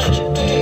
watched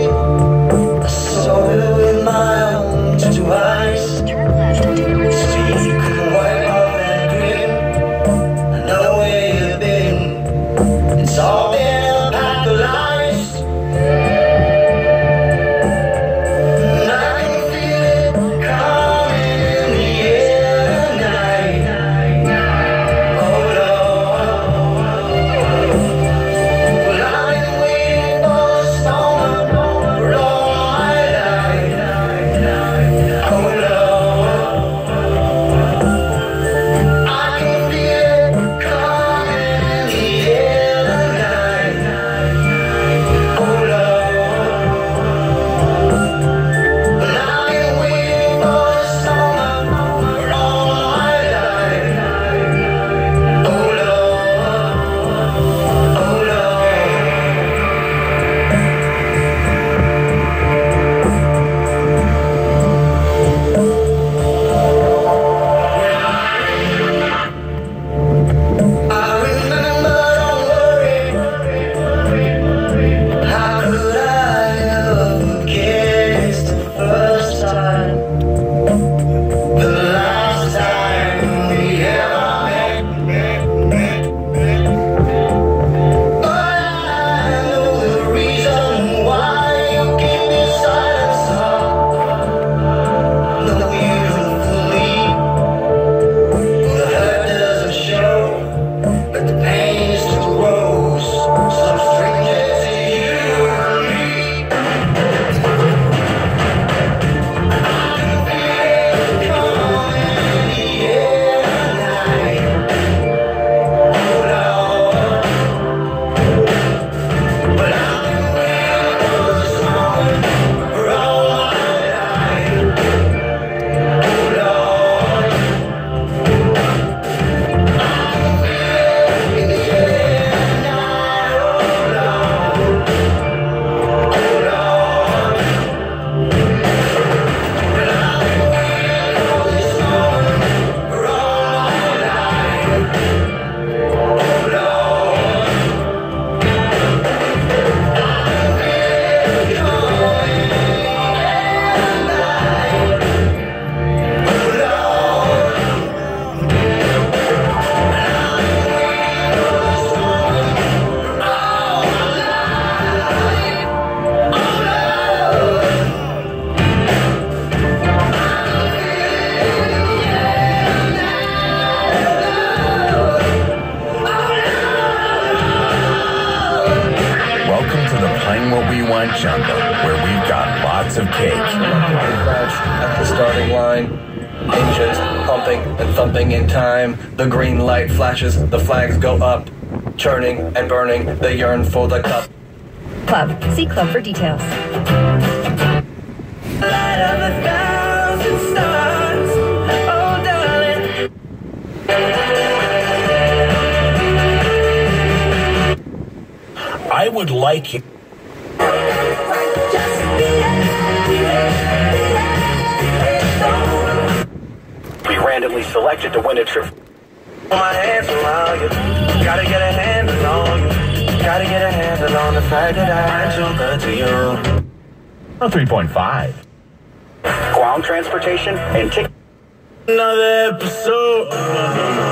Playing What We Want jungle, where we've got lots of cake. Crash at the starting line. Engines pumping and thumping in time. The green light flashes, the flags go up. Churning and burning, they yearn for the cup. Club. See Club for details. Light of a thousand stars, oh darling. I would like randomly selected to win a trip. My hands around you, gotta get a handle on you, gotta get a handle on the fact that I'm so good to you. Oh, 3.5. Ground transportation and ticket. Another episode.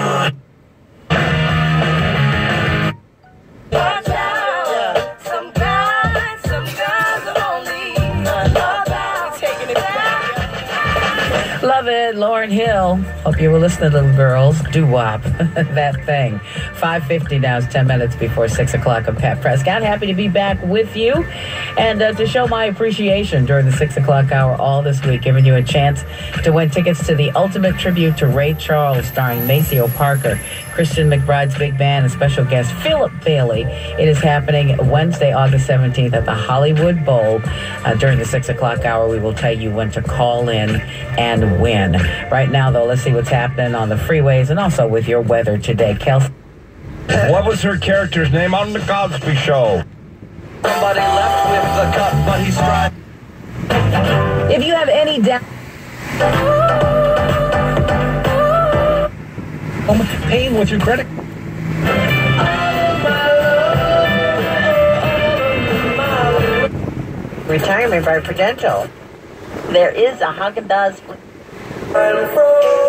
Love it, Lauryn Hill. Hope you were listening, little girls. Do wop that thing. 5:50 now. It's 10 minutes before six o'clock. I'm Pat Prescott. Happy to be back with you, and uh, to show my appreciation during the six o'clock hour all this week, giving you a chance to win tickets to the ultimate tribute to Ray Charles, starring Maceo Parker, Christian McBride's big band, and special guest Philip Bailey. It is happening Wednesday, August 17th at the Hollywood Bowl. Uh, during the six o'clock hour, we will tell you when to call in and win. Right now, though, let's see what's happening on the freeways and also with your weather today. Kelsey. What was her character's name on the Cosby Show? Somebody left with the cup, but he's tried. If you have any doubt. Moment of pain with your credit. retirement by Prudential. There is a Haagen Dazs There